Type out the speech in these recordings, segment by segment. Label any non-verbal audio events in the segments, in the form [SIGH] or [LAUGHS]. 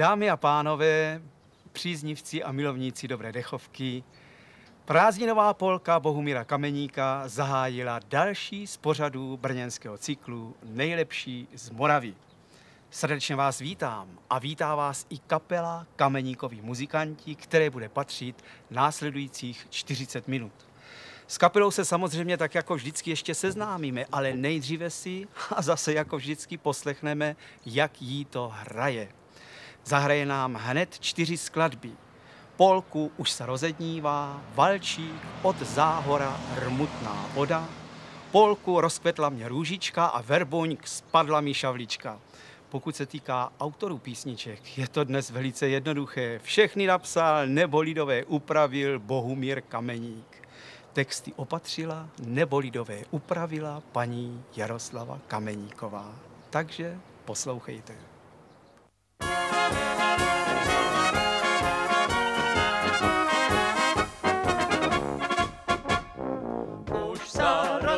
Dámy a pánové, příznivci a milovníci dobré dechovky, prázdninová polka Bohumíra Kameníka zahájila další z pořadů brněnského cyklu Nejlepší z Moravy. Srdečně vás vítám a vítá vás i kapela Kameníkoví muzikanti, které bude patřit následujících 40 minut. S kapelou se samozřejmě tak jako vždycky ještě seznámíme, ale nejdříve si a zase jako vždycky poslechneme, jak jí to hraje. Zahraje nám hned čtyři skladby. Polku už se rozednívá, Valčík od záhora rmutná voda, Polku rozkvetla mě růžička a Verboňk spadla mi šavlička. Pokud se týká autorů písniček, je to dnes velice jednoduché. Všechny napsal nebo lidové upravil Bohumír Kameník. Texty opatřila nebo lidové upravila paní Jaroslava Kameníková. Takže poslouchejte.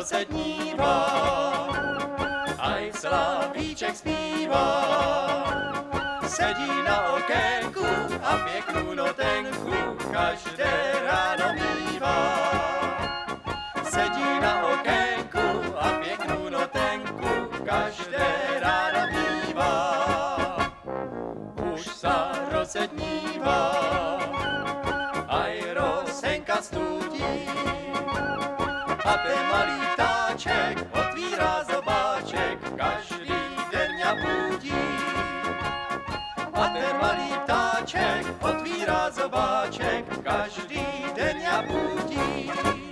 Se rozednívá, aj slavíček zpívá. Sedí na okénku a pěknou notenku každé ráno mívá. Sedí na okénku a pěknou notenku každé ráno mívá. Už se rozednívá, aj rosenka studí. A ten malý ptáček otvírá zobáček, každý den mě budí. A ten malý ptáček otvírá zobáček, každý den mě budí.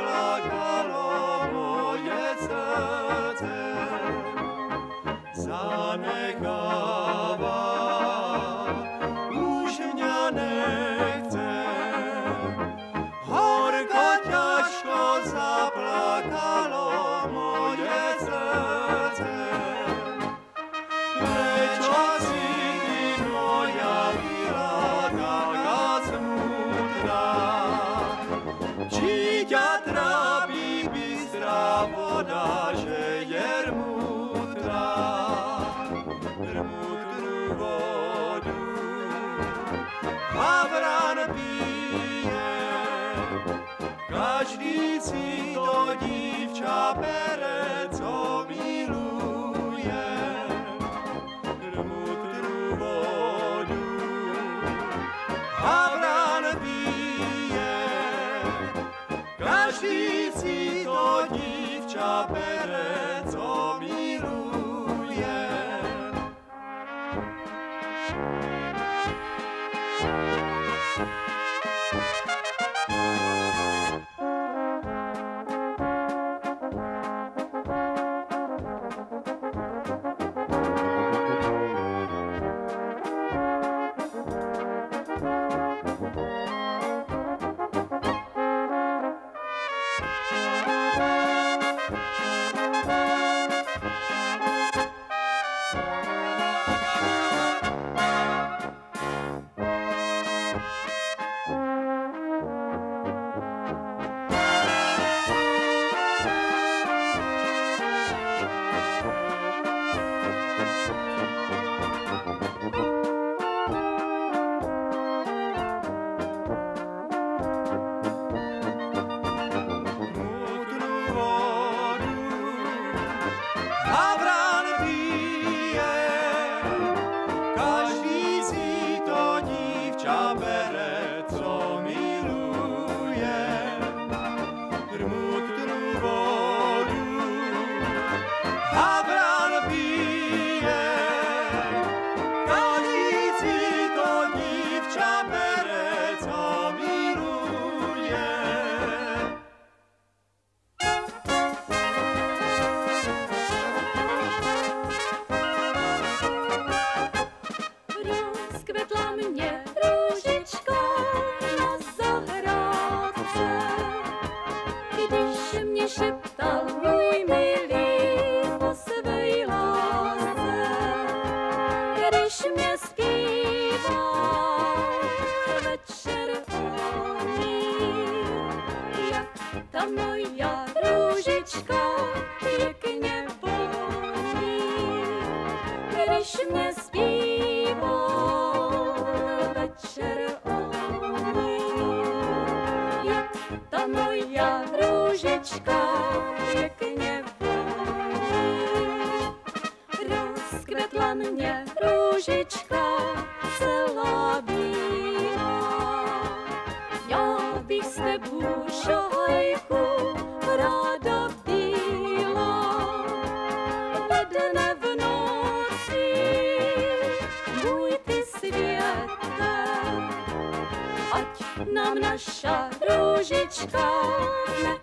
zaplakało moje serce. Zamykam. Si to dívča bere, co miluje. Rmutnú vodu havran pije, každý si to dívča bere, na mě růžička celá bílá. Já bych s tebou šahajku ráda bílá. Ve dne v noci můj ty světe, ať nám naša růžička neodkvete.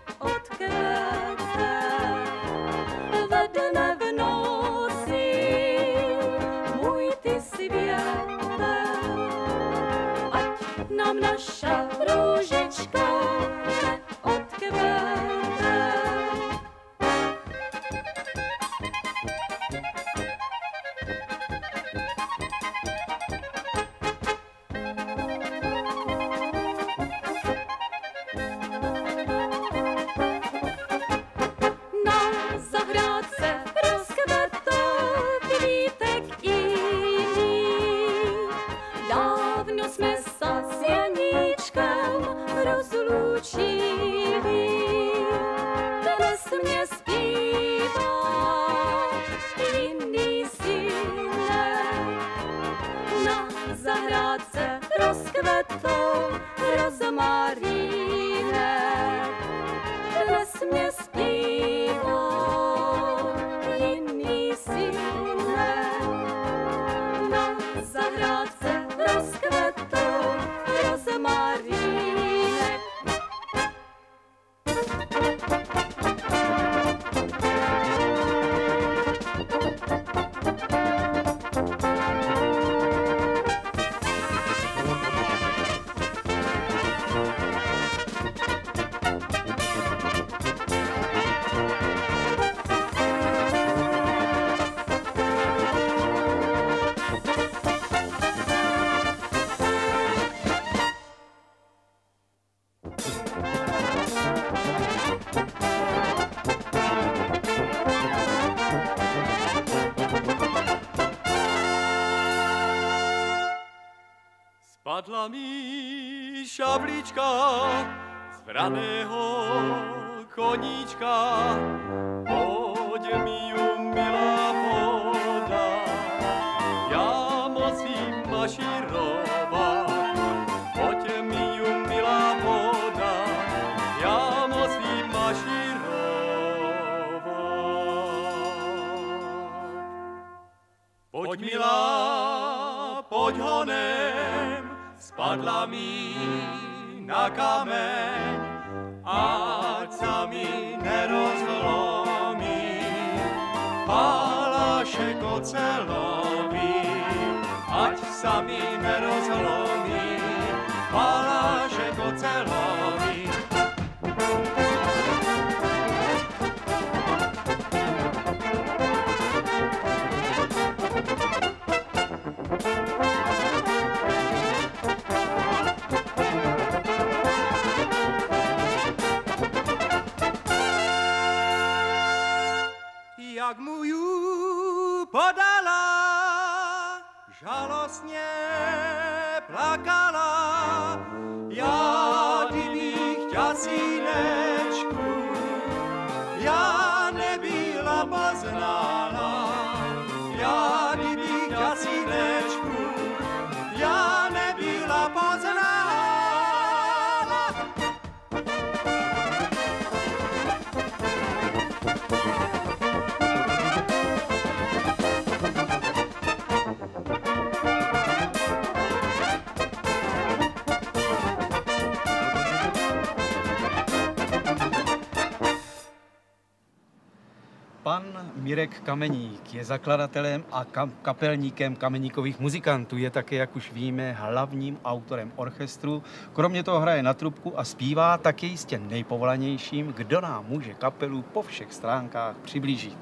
Pojď milá, pojď honem, spadla mi na kameň, ať Palášek ocelový, ať sa mi nerozlomí. Palášek ocelový, Odala. Mirek Kameník je zakladatelem a kam- kapelníkem kameníkových muzikantů. Je také, jak už víme, hlavním autorem orchestru. Kromě toho hraje na trubku a zpívá také jistě nejpovolanějším, kdo nám může kapelu po všech stránkách přiblížit.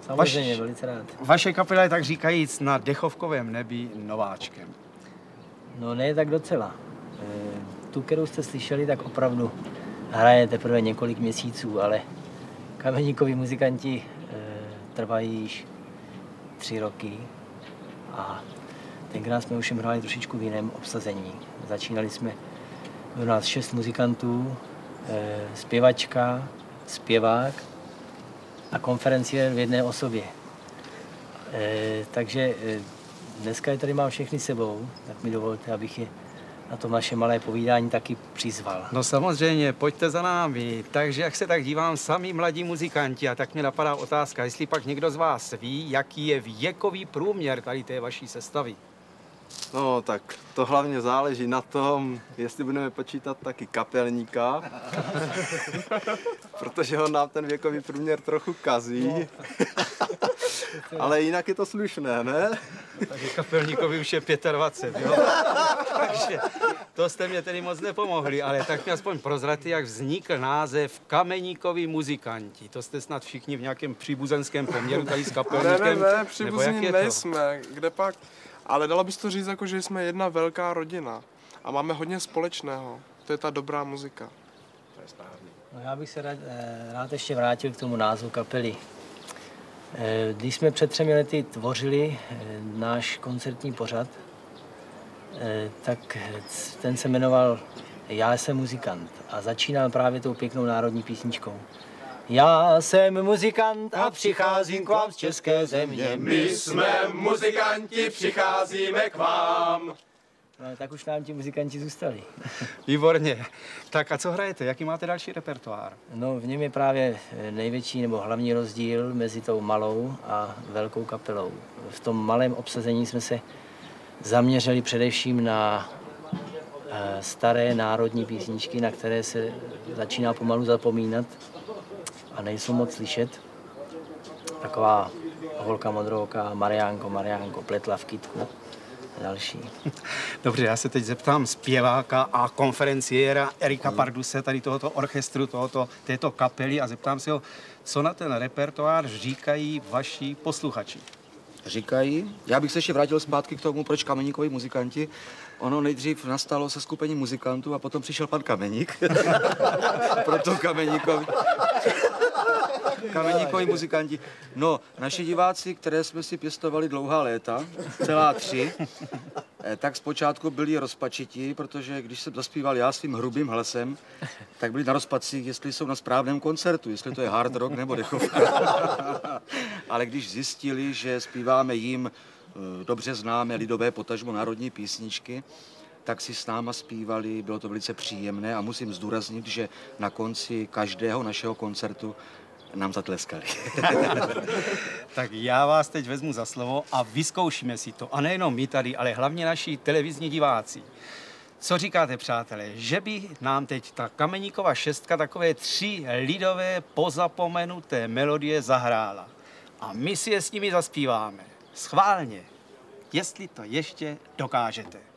Samozřejmě, Vaš- velice rád. Vaše kapela je tak říkajíc na dechovkovém nebi nováčkem. No ne, tak docela. Eh, Tu, kterou jste slyšeli, tak opravdu hraje teprve několik měsíců, ale kameníkoví muzikanti eh, trvají již tři roky a tenkrát jsme už hráli trošičku v jiném obsazení. Začínali jsme, bylo nás šest muzikantů, eh, zpěvačka, zpěvák a konferenciér v jedné osobě. E, takže e, dneska je tady mám všechny sebou, tak mi dovolte, abych je na to naše malé povídání taky přizval. No samozřejmě, pojďte za námi. Takže jak se tak dívám, sami mladí muzikanti, a tak mě napadá otázka, jestli pak někdo z vás ví, jaký je věkový průměr tady té vaší sestavy. No tak to hlavně záleží na tom, jestli budeme počítat taky kapelníka, [LAUGHS] protože on nám ten věkový průměr trochu kazí. [LAUGHS] Ale jinak je to slušné, ne? Takže kapelníkovi už je 25, jo? [LAUGHS] Takže to jste mě tedy moc nepomohli, ale tak mi aspoň prozraty, jak vznikl název Kameníkoví muzikanti. To jste snad všichni v nějakém příbuzenském poměru tady s Ne, kapelníkem? ne, ne, Nebo příbuzní nejsme, kde pak. Ale dalo bys to říct jako, že jsme jedna velká rodina a máme hodně společného. To je ta dobrá muzika. No, já bych se rád, eh, rád ještě vrátil k tomu názvu kapely. Eh, Když jsme před třemi lety tvořili eh, náš koncertní pořad, eh, tak ten se jmenoval Já jsem muzikant a začínal právě tou pěknou národní písničkou. Já jsem muzikant a přicházím k vám z české země. My jsme muzikanti, přicházíme k vám. No, tak už nám ti muzikanti zůstali. [LAUGHS] Výborně. Tak a co hrajete? Jaký máte další repertoár? No, v něm je právě eh, největší nebo hlavní rozdíl mezi tou malou a velkou kapelou. V tom malém obsazení jsme se zaměřili především na eh, staré národní písničky, na které se začíná pomalu zapomínat a nejsou moc slyšet. Taková holka modrouka, Mariánko, Mariánko, pletla v kytku a další. [LAUGHS] Dobře, já se teď zeptám zpěváka a konferenciéra Erika Parduse, tady tohoto orchestru, tohoto, této kapely a zeptám se ho, co na ten repertoár říkají vaši posluchači. říkají. Já bych se ještě vrátil zpátky k tomu, proč kameníkoví muzikanti. Ono nejdřív nastalo se skupení muzikantů a potom přišel pan Kameník. [LAUGHS] [LAUGHS] Proto kameníkovi. Kameníkoví muzikanti. No, naši diváci, které jsme si pěstovali dlouhá léta, celá tři, eh, tak zpočátku byli rozpačití, protože když jsem zaspíval já svým hrubým hlasem, tak byli na rozpacích, jestli jsou na správném koncertu, jestli to je hard rock nebo dechovka. [LAUGHS] Ale když zjistili, že zpíváme jim eh, dobře známé lidové potažmo národní písničky, tak si s náma zpívali, bylo to velice příjemné a musím zdůraznit, že na konci každého našeho koncertu nám zatleskali. [LAUGHS] Tak já vás teď vezmu za slovo a vyzkoušíme si to. A nejenom my tady, ale hlavně naši televizní diváci. Co říkáte, přátelé, že by nám teď ta Kameníkova šestka takové tři lidové pozapomenuté melodie zahrála? A my si je s nimi zaspíváme. Schválně. Jestli to ještě dokážete.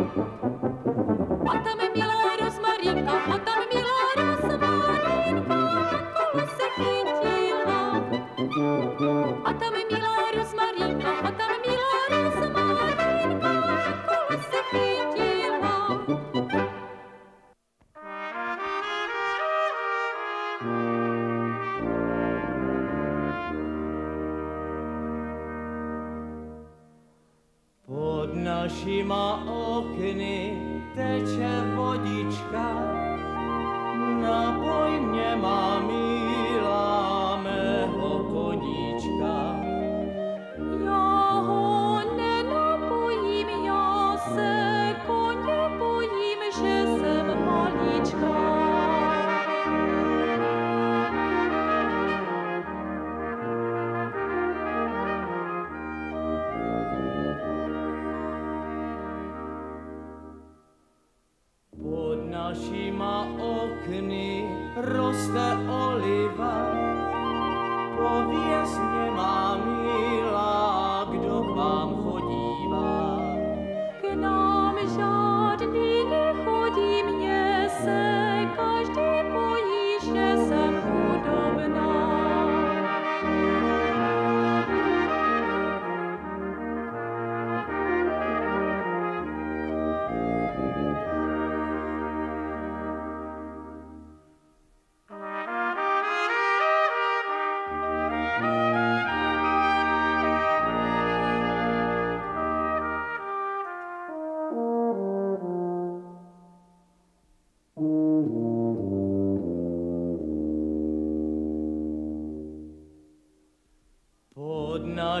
Thank you.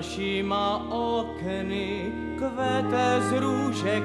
Našima okny kvete z růže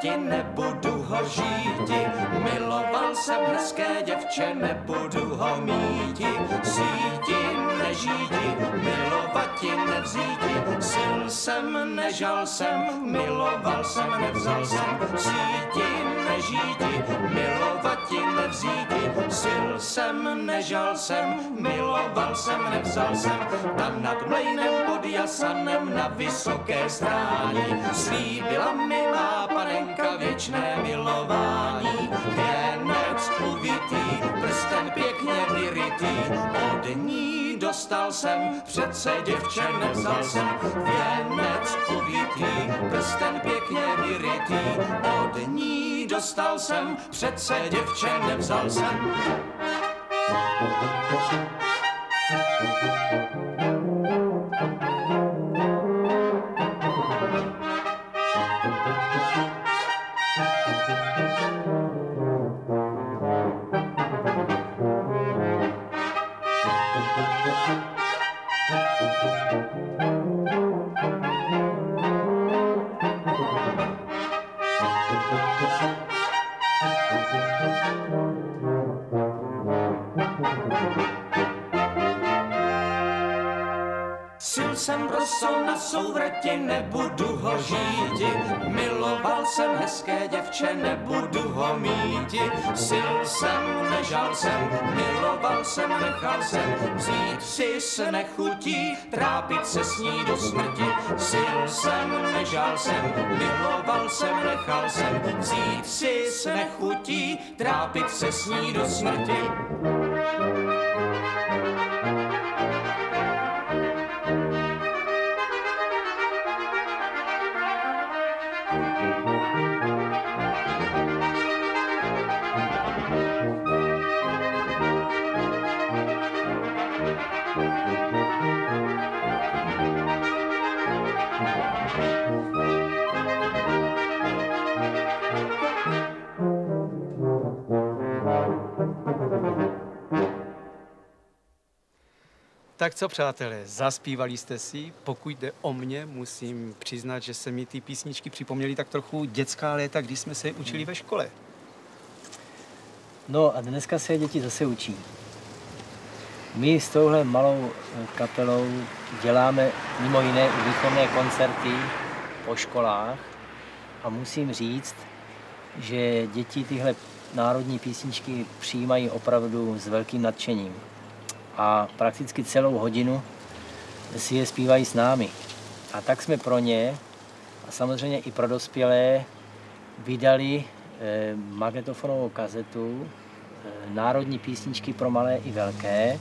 souvrati, nebudu ho žíti. Miloval jsem hezké děvče, nebudu ho míti. Síti, nežíti, milovati, nevzíti. Sil jsem, nežal jsem, miloval jsem, nevzal jsem. Síti, nežíti, milovati, nevzíti. Sil jsem, nežal jsem, miloval jsem, nevzal jsem. Tam nad mlejnem pod jasanem na vysoké stráni slíbila mi má věčné milování. Věnec uvitý, prsten pěkně vyrytý, od ní dostal jsem, přece děvče nevzal jsem. Věnec uvitý, prsten pěkně vyrytý, od ní dostal jsem, přece děvče nevzal jsem. Sil žíti. Miloval jsem hezké děvče, nebudu ho míti. Sil jsem, nežal jsem, miloval jsem, nechal jsem. Vzít si s nechutí, trápit se s ní do smrti. Sil jsem, nežal jsem, miloval jsem, nechal jsem. Vzít si s nechutí, trápit se s ní do smrti. Tak co, přátelé, zaspívali jste si. Pokud jde o mě, musím přiznat, že se mi ty písničky připomněly tak trochu dětská léta, když jsme se je učili ve škole. No a dneska se děti zase učí. My s touhle malou eh, kapelou děláme mimo jiné výchovné koncerty po školách a musím říct, že děti tyhle národní písničky přijímají opravdu s velkým nadšením. A prakticky celou hodinu si je zpívají s námi. A tak jsme pro ně a samozřejmě i pro dospělé vydali eh, magnetofonovou kazetu eh, Národní písničky pro malé i velké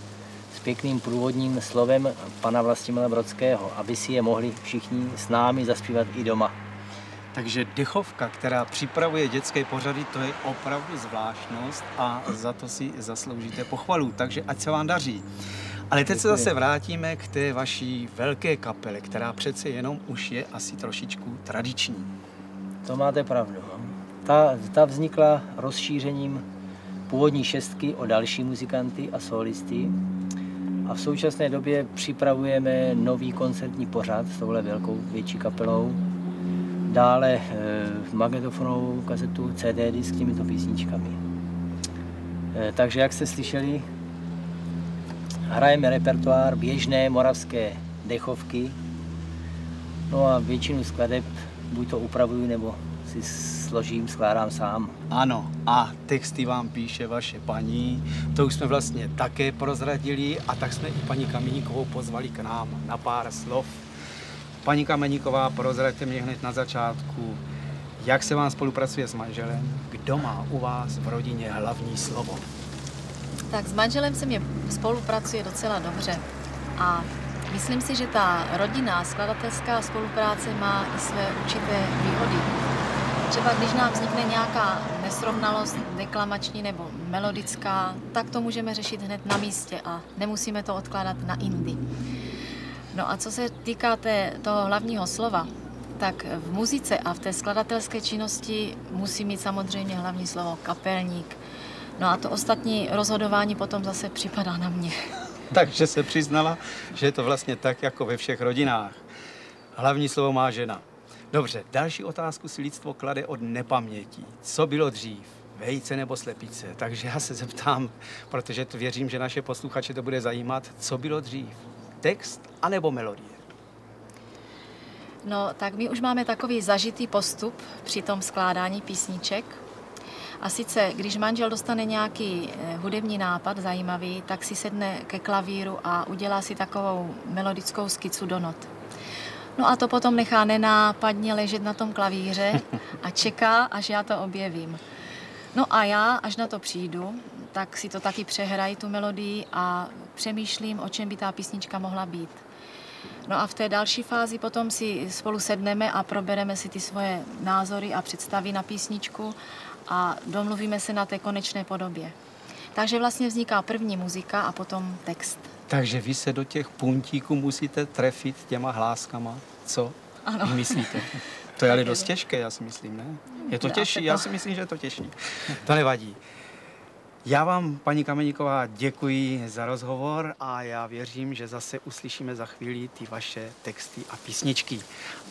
s pěkným průvodním slovem pana Vlastimila Brodského, aby si je mohli všichni s námi zaspívat i doma. Takže dechovka, která připravuje dětské pořady, to je opravdu zvláštnost a za to si zasloužíte pochvalu. Takže ať se vám daří. Ale teď se zase vrátíme k té vaší velké kapele, která přece jenom už je asi trošičku tradiční. To máte pravdu. no. Ta, ta vznikla rozšířením původní šestky o další muzikanty a solisty. A v současné době připravujeme nový koncertní pořad s touhle velkou větší kapelou. Dále e, magnetofonovou kazetu CD disk s těmito písničkami. E, takže jak jste slyšeli, hrajeme repertoár běžné moravské dechovky. No a většinu skladeb buď to upravuju, nebo si složím, skládám sám. Ano, a texty vám píše vaše paní, to už jsme vlastně také prozradili a tak jsme i paní Kameníkovou pozvali k nám na pár slov. Paní Kameníková, prozraďte mě hned na začátku, jak se vám spolupracuje s manželem, kdo má u vás v rodině hlavní slovo. Tak s manželem se mě spolupracuje docela dobře a myslím si, že ta rodinná skladatelská spolupráce má i své určité výhody. Třeba když nám vznikne nějaká nesrovnalost deklamační nebo melodická, tak to můžeme řešit hned na místě a nemusíme to odkládat na indy. No a co se týká té, toho hlavního slova, tak v muzice a v té skladatelské činnosti musí mít samozřejmě hlavní slovo kapelník. No a to ostatní rozhodování potom zase připadá na mě. [LAUGHS] Takže se přiznala, že je to vlastně tak, jako ve všech rodinách. Hlavní slovo má žena. Dobře, další otázku si lidstvo klade od nepaměti. Co bylo dřív? Vejce nebo slepice? Takže já se zeptám, protože to věřím, že naše posluchače to bude zajímat, co bylo dřív? Text anebo melodie? No, tak my už máme takový zažitý postup při tom skládání písniček. A sice, když manžel dostane nějaký eh, hudební nápad zajímavý, tak si sedne ke klavíru a udělá si takovou melodickou skicu do not. No a to potom nechá nenápadně ležet na tom klavíře a čeká, až já to objevím. No a já, až na to přijdu, tak si to taky přehraji, tu melodii a přemýšlím, o čem by ta písnička mohla být. No a v té další fázi potom si spolu sedneme a probereme si ty svoje názory a představy na písničku a domluvíme se na té konečné podobě. Takže vlastně vzniká první muzika a potom text. Takže vy se do těch puntíků musíte trefit těma hláskama. Co Ano. myslíte? [LAUGHS] To je ale dost těžké, já si myslím, ne? Je to těžší, já si myslím, že je to těžší. [LAUGHS] To nevadí. Já vám, paní Kameníková, děkuji za rozhovor a já věřím, že zase uslyšíme za chvíli ty vaše texty a písničky.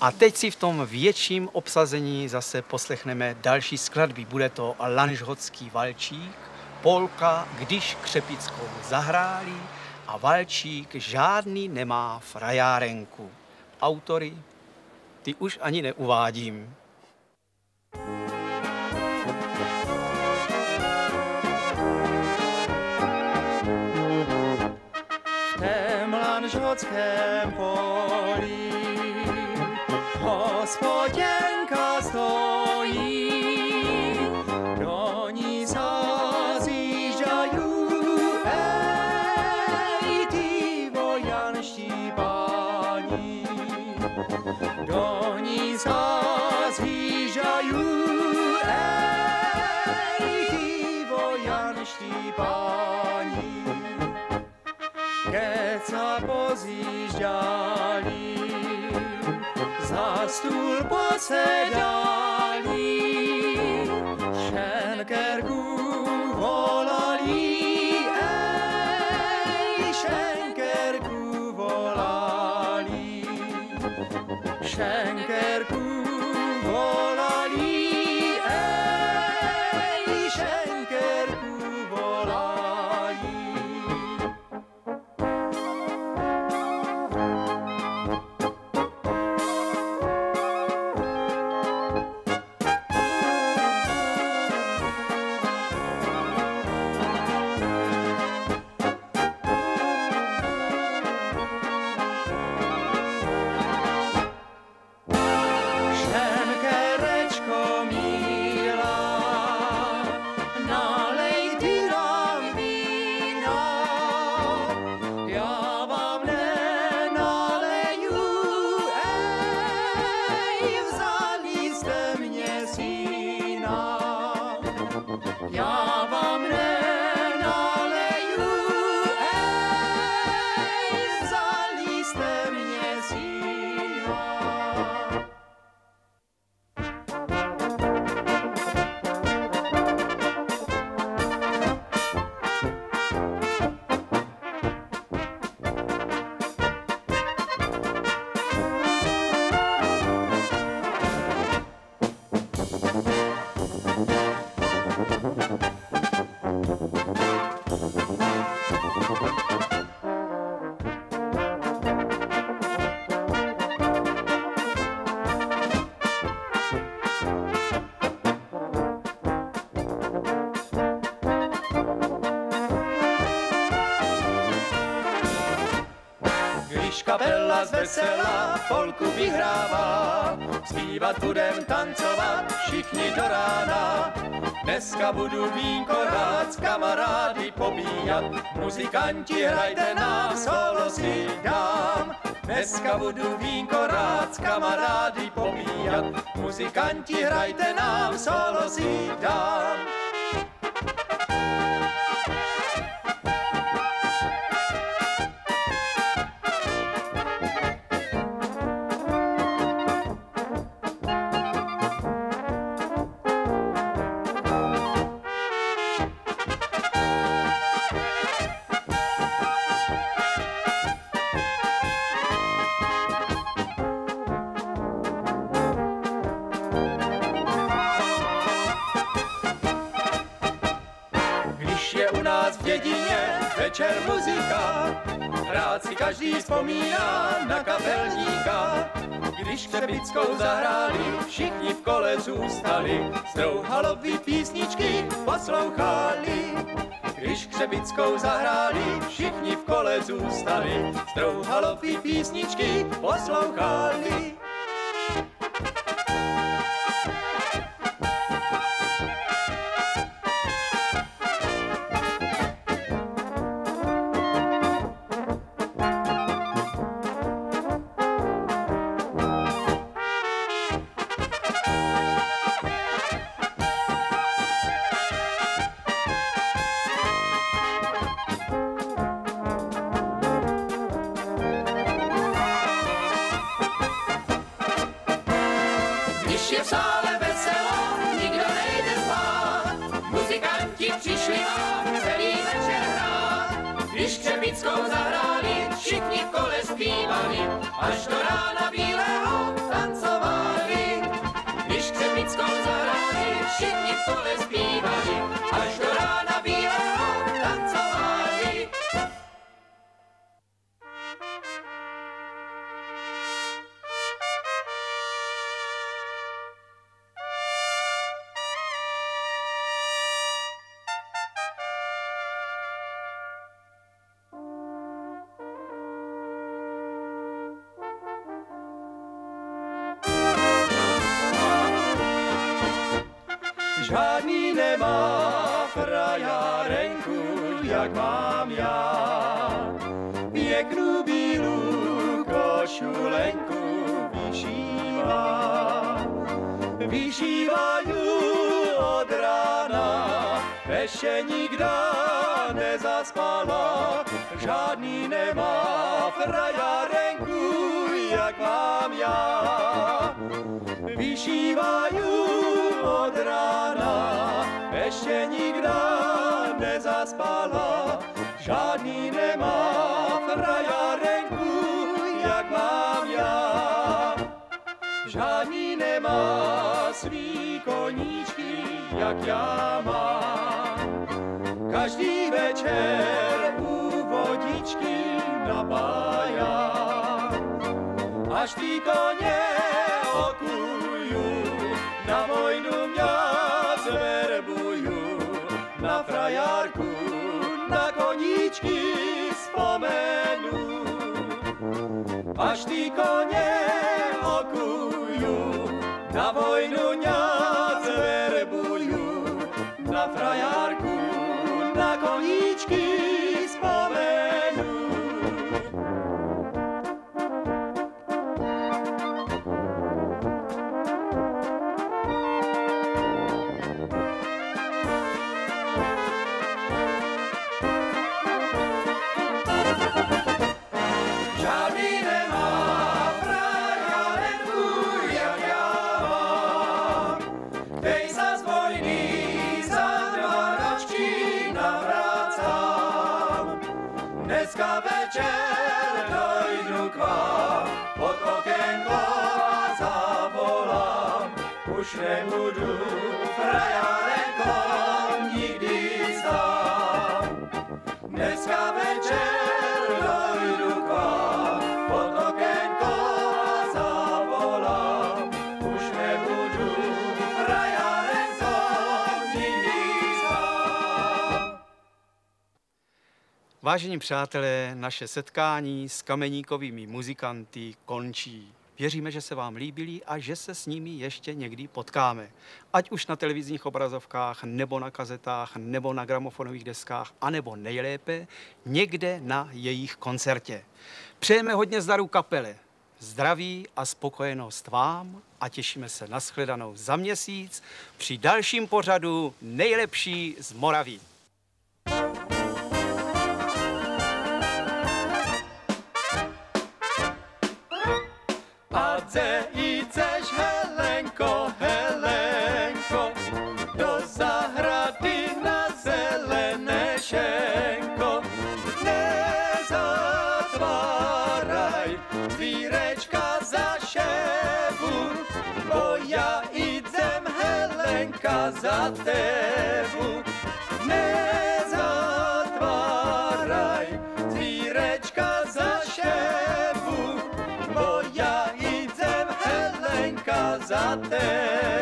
A teď si v tom větším obsazení zase poslechneme další skladby. Bude to Lanžhotský valčík, Polka, když Křepickou zahráli a Valčík žádný nemá frajárenku. Autory, ty už ani neuvádím. Lanžhotském poli. Hospoděnka stojí, do ní zazížají, ej, ty vojanští páni. Do ní zazížají, ej, ty vojanští páni keď sa pozjížďali, za stůl posedali, šenkerku volali, ej, šenkerku volali, šenkerku z vesela polku vyhrává. Zpívat budem tancovat všichni do rána. Dneska budu vínko rád s kamarády pobíjat. Muzikanti hrajte nám, solo si dám. Dneska budu vínko rád s kamarády pobíjat. Muzikanti hrajte nám, solo si dám. Křepickou zahráli, všichni v kole zůstali, strouhalový písničky poslouchali. Když křepickou zahráli, všichni v kole zůstali, strouhalový písničky poslouchali. Vyšívají od rána, ještě nikdo nezaspala. Žádný nemá frajárenku, jak mám já. Vyšívají od rána, ještě nikdo nezaspala. Žádný nemá frajárenku, svý koníčky, jak já mám. Každý večer u vodičky napájá. Až ty koně okuju, na vojnu mě zverbuju, na frajárku, na koníčky vzpomenu. Až ty koně okuju, na vojnu mě zverbuju, na frajárku, na koníčky Vážení přátelé, naše setkání s kameníkovými muzikanty končí. Věříme, že se vám líbili a že se s nimi ještě někdy potkáme. Ať už na televizních obrazovkách, nebo na kazetách, nebo na gramofonových deskách, anebo nejlépe někde na jejich koncertě. Přejeme hodně zdaru kapele, zdraví a spokojenost vám a těšíme se na shledanou za měsíc při dalším pořadu Nejlepší z Moraví. Adze jdeš, Helenko, Helenko, do zahrady na zelené šenko. Nezatváraj dvírečka za šebu, bo já idem, Helenka, za tebu. até